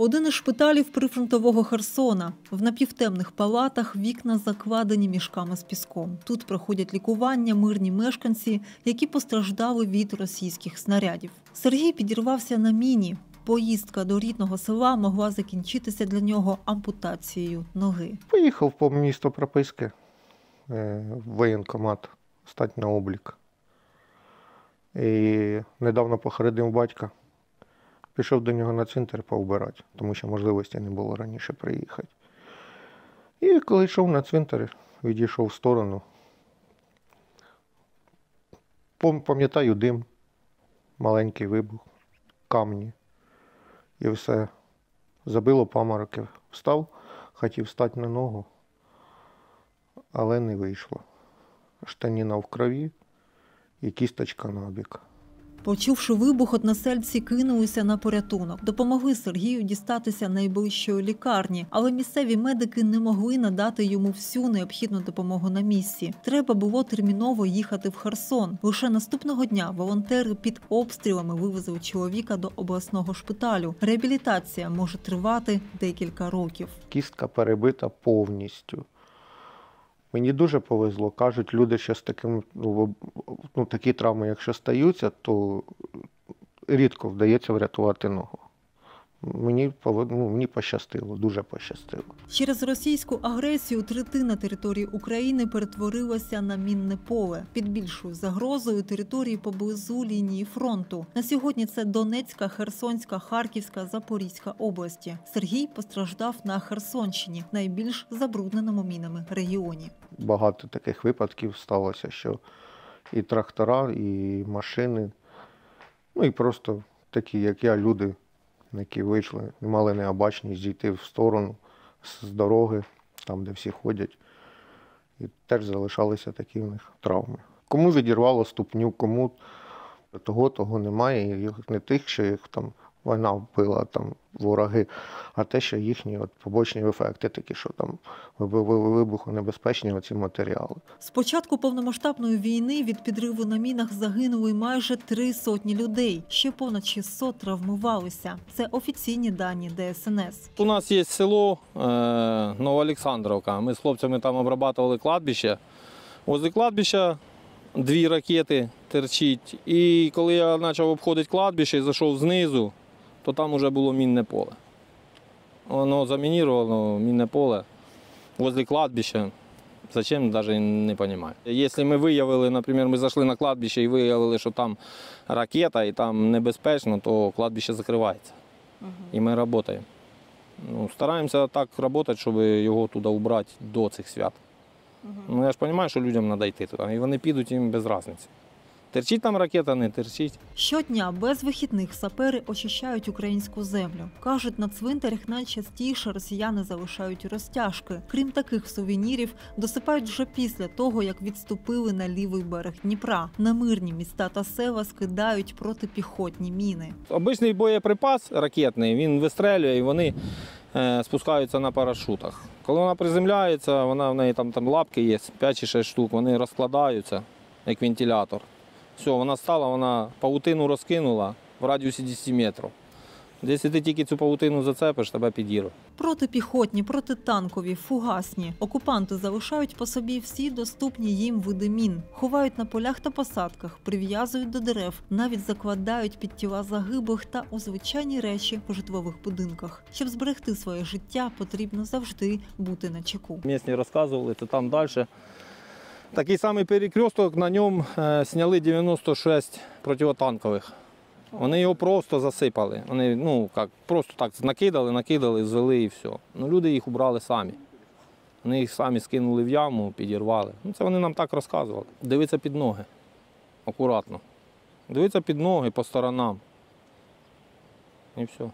Один із шпиталів прифронтового Херсона. В напівтемних палатах вікна закладені мішками з піском. Тут проходять лікування мирні мешканці, які постраждали від російських снарядів. Сергій підірвався на міні. Поїздка до рідного села могла закінчитися для нього ампутацією ноги. Поїхав по місту прописки е, в воєнкомат стати на облік. І недавно похоронив батька. Пішов до нього на цвинтар повбирати, тому що можливості не було раніше приїхати. І коли йшов на цвинтар, відійшов в сторону. Пам'ятаю дим, маленький вибух, камні. І все. Забило памороки. Встав, хотів встати на ногу, але не вийшло. Штаніна в крові і кісточка набік. Почувши вибух, односельці кинулися на порятунок. Допомогли Сергію дістатися найближчої лікарні, але місцеві медики не могли надати йому всю необхідну допомогу на місці. Треба було терміново їхати в Херсон. Лише наступного дня волонтери під обстрілами вивезли чоловіка до обласного шпиталю. Реабілітація може тривати декілька років. Кістка перебита повністю. Мені дуже повезло. Кажуть, люди, що з таким, ну, ну, такі травми, якщо стаються, то рідко вдається врятувати ногу. Мені, ну, мені пощастило, дуже пощастило. Через російську агресію третина території України перетворилася на мінне поле під більшою загрозою території поблизу лінії фронту. На сьогодні це Донецька, Херсонська, Харківська, Запорізька області. Сергій постраждав на Херсонщині, найбільш забрудненому мінами регіоні. Багато таких випадків сталося, що і трактора, і машини, ну і просто такі, як я, люди, які вийшли, не мали необачність зійти в сторону з дороги, там, де всі ходять. І теж залишалися такі в них травми. Кому відірвало ступню, кому того, того немає. І не тих, що їх там війна вбила, там вороги, а те, що їхні от побочні ефекти, такі, що там ви- ви- вибухонебезпечні оці матеріали. З початку повномасштабної війни від підриву на мінах загинули майже три сотні людей. Ще понад 600 травмувалися. Це офіційні дані ДСНС. У нас є село е, Новоолександровка. Ми з хлопцями там обрабатували кладбище. Возле кладбища дві ракети терчить. І коли я почав обходити кладбище зайшов знизу, то там вже було мінне поле. Воно замінірувало мінне поле возле кладбища. Зачем, навіть не розумію. Якщо ми виявили, наприклад, ми зайшли на кладбище і виявили, що там ракета і там небезпечно, то кладбище закривається. І ми працюємо. Ну, стараємося так працювати, щоб його туди убрати до цих свят. Ну, я ж розумію, що людям треба йти туди, і вони підуть їм без різниці. Терчить там ракета, не терчить. Щодня без вихідних сапери очищають українську землю. Кажуть, на цвинтарях найчастіше росіяни залишають розтяжки. Крім таких сувенірів, досипають вже після того, як відступили на лівий берег Дніпра. На мирні міста та села скидають протипіхотні міни. Обичний боєприпас ракетний, він вистрелює і вони е, спускаються на парашутах. Коли вона приземляється, вона в неї там, там лапки є, 5 чи 6 штук, вони розкладаються, як вентилятор. Все, вона стала, вона павутину розкинула в радіусі 10 метрів. Якщо ти тільки цю павутину зацепиш, тебе підірве. Протипіхотні, протитанкові, фугасні. Окупанти залишають по собі всі доступні їм види мін, ховають на полях та посадках, прив'язують до дерев, навіть закладають під тіла загиблих та у звичайні речі в житлових будинках. Щоб зберегти своє життя, потрібно завжди бути на чеку. Місні розказували, то там далі. Такий самий перекресток, на ньому е, сняли 96 противотанкових. Вони його просто засипали. Вони ну, як, просто так накидали, накидали, звели і все. Ну, люди їх убрали самі. Вони їх самі скинули в яму, підірвали. Ну, це вони нам так розказували. Дивиться під ноги. Акуратно. Дивиться під ноги по сторонам. І все.